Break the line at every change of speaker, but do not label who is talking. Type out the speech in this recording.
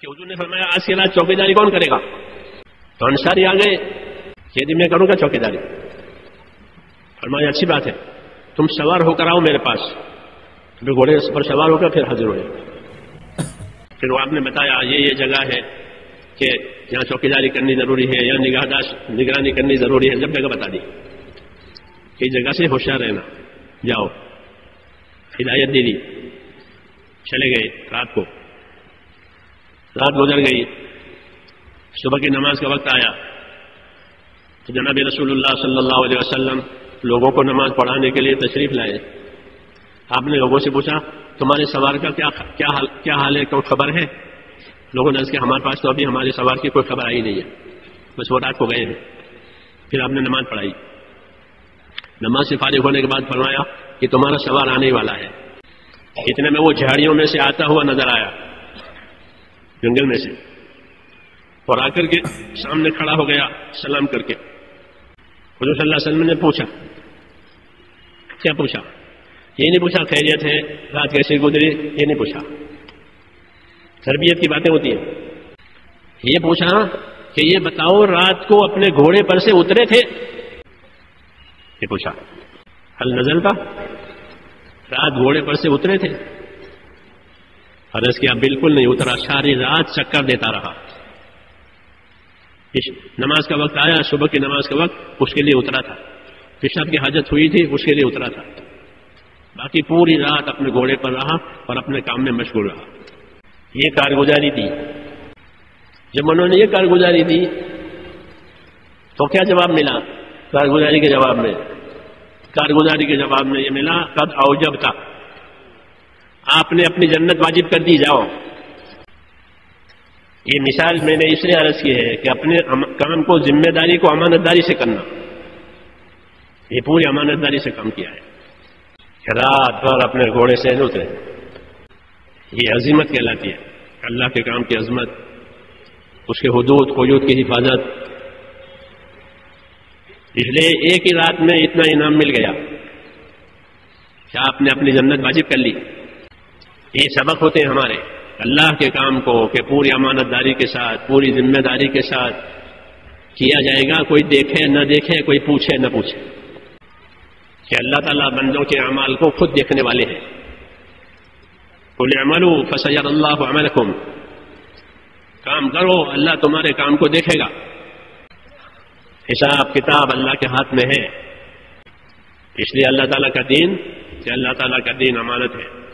कि हजूर ने फरमाया आज की रात चौकीदारी कौन करेगा? तो अंसारी आ गए, यदि मैं करूँगा चौकीदारी। फरमाया, अच्छी बात है, तुम सवार होकर आओ मेरे पास। फिर घोड़े पर सवार होकर फिर हाजिर हुए फिर वो आपने बताया, ये ये जगह है कि यहाँ चौकीदारी करनी ज़रूरी है या निगाहदाश निगरानी करनी ज़रूरी है जब जगह बता दी। कि जगह से होशियार रहना। जाओ। हिदायत दे दी। चले गए रात को। रात गुजर गई। सुबह की नमाज़ का वक्त आया। तो जनाब रसूलुल्लाह सल्लल्लाहु अलैहि वसल्लम लोगों को नमाज़ पढ़ाने के लिए तशरीफ़ लाए। आपने लोगों से पूछा, तुम्हारे सवार का क्या क्या हाल क्या हाल है? कोई खबर है? लोगों ने कि हमारे पास तो अभी हमारे सवार की कोई खबर आई नहीं है। बस वो रात को गए हैं। फिर आपने नमाज़ पढ़ाई। नमाज़ से फारिग होने के बाद फरमाया कि तुम्हारा सवार आने वाला है। इतने में वो झाड़ियों में से आता हुआ नज़र आया। जंगल में से। और आकर के सामने खड़ा हो गया सलाम करके। हजूर सल्लल्लाहु ने पूछा, क्या पूछा? ये नहीं पूछा खैरियत है, रात कैसे गुजरी, ये नहीं पूछा। तरबियत की बातें होती है। ये पूछा कि ये बताओ, रात को अपने घोड़े पर से उतरे थे? ये पूछा, हल नजल का? रात घोड़े पर से उतरे थे? अर्ज़ किया बिल्कुल नहीं उतरा सारी रात चक्कर देता रहा। नमाज़ का वक्त आया, सुबह की नमाज़ का वक्त उसके लिए उतरा था। पेशाब की हाजत हुई थी, उसके लिए उतरा था। बाकी पूरी रात अपने घोड़े पर रहा और अपने काम में मशगूल रहा। ये कारगुजारी दी। जब उन्होंने ये कारगुजारी दी तो क्या जवाब मिला? कारगुजारी के जवाब में। कारगुजारी के जवाब में ये मिला, कद औजब था आपने अपनी जन्नत वाजिब कर दी, जाओ। ये मिसाल मैंने इसलिए अर्ज़ की है कि अपने काम को, ज़िम्मेदारी को अमानतदारी से करना। ये पूरी अमानतदारी से काम किया है। रात भर अपने घोड़े से उतरे। ये अजीमत कहलाती है। अल्लाह के काम की अजमत, उसके हदूद खजूद की हिफाजत। इसलिए एक ही रात में इतना इनाम मिल गया क्या आपने अपनी जन्नत वाजिब कर ली। ये सबक होते हैं हमारे। अल्लाह के काम को, कि पूरी अमानतदारी के साथ, पूरी ज़िम्मेदारी के साथ किया जाएगा। कोई देखे, न देखे, कोई पूछे, न पूछे। कि अल्लाह ताला बंदों के अमाल को खुद देखने वाले हैं। कुल अमलू फसैर अल्लाह अमलकुम। काम करो, अल्लाह तुम्हारे काम को देखेगा। हिसाब किताब अल्लाह के हाथ में है। इसलिए अल्लाह ताला का दीन, कि अल्लाह ताला का दीन अमानत है।